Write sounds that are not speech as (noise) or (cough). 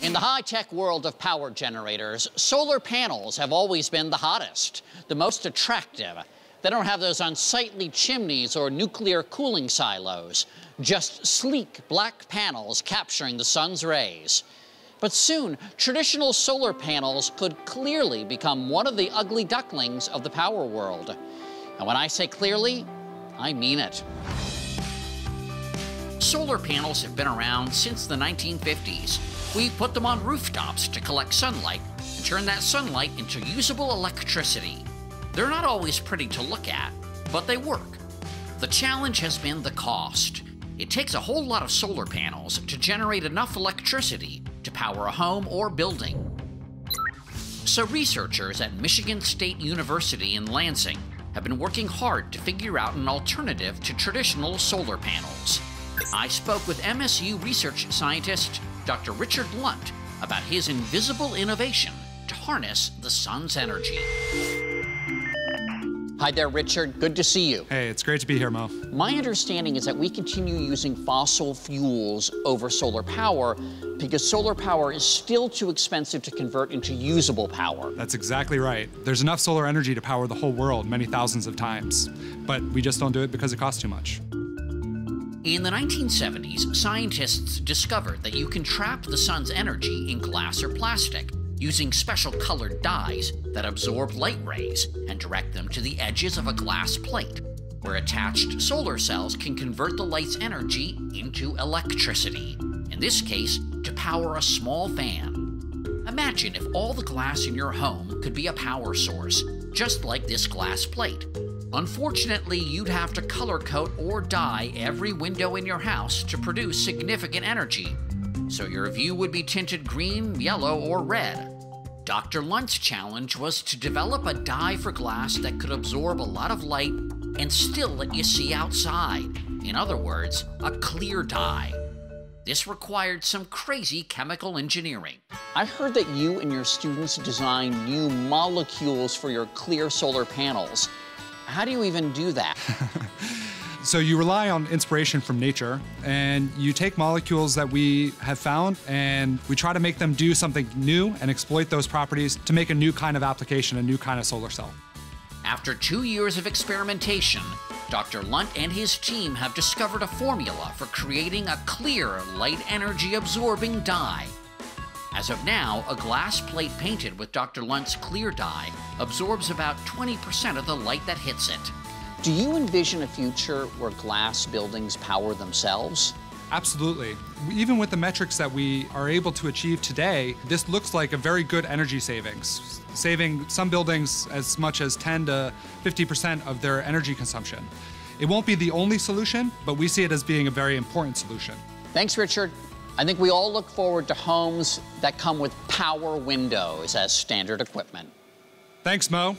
In the high-tech world of power generators, solar panels have always been the hottest, the most attractive. They don't have those unsightly chimneys or nuclear cooling silos, just sleek black panels capturing the sun's rays. But soon, traditional solar panels could clearly become one of the ugly ducklings of the power world. And when I say clearly, I mean it. Solar panels have been around since the 1950s. We put them on rooftops to collect sunlight and turn that sunlight into usable electricity. They're not always pretty to look at, but they work. The challenge has been the cost. It takes a whole lot of solar panels to generate enough electricity to power a home or building. So researchers at Michigan State University in Lansing have been working hard to figure out an alternative to traditional solar panels. I spoke with MSU research scientist Dr. Richard Lunt about his invisible innovation to harness the sun's energy. Hi there, Richard. Good to see you. Hey, it's great to be here, Mo. My understanding is that we continue using fossil fuels over solar power because solar power is still too expensive to convert into usable power. That's exactly right. There's enough solar energy to power the whole world many thousands of times, but we just don't do it because it costs too much. In the 1970s, scientists discovered that you can trap the sun's energy in glass or plastic using special colored dyes that absorb light rays and direct them to the edges of a glass plate, where attached solar cells can convert the light's energy into electricity, in this case, to power a small fan. Imagine if all the glass in your home could be a power source, just like this glass plate. Unfortunately, you'd have to color code or dye every window in your house to produce significant energy, so your view would be tinted green, yellow, or red. Dr. Lunt's challenge was to develop a dye for glass that could absorb a lot of light and still let you see outside. In other words, a clear dye. This required some crazy chemical engineering. I heard that you and your students designed new molecules for your clear solar panels. How do you even do that? (laughs) so you rely on inspiration from nature and you take molecules that we have found and we try to make them do something new and exploit those properties to make a new kind of application, a new kind of solar cell. After two years of experimentation, Dr. Lunt and his team have discovered a formula for creating a clear, light energy absorbing dye as of now, a glass plate painted with Dr. Lunt's clear dye absorbs about 20% of the light that hits it. Do you envision a future where glass buildings power themselves? Absolutely. Even with the metrics that we are able to achieve today, this looks like a very good energy savings, saving some buildings as much as 10 to 50% of their energy consumption. It won't be the only solution, but we see it as being a very important solution. Thanks, Richard. I think we all look forward to homes that come with power windows as standard equipment. Thanks, Mo.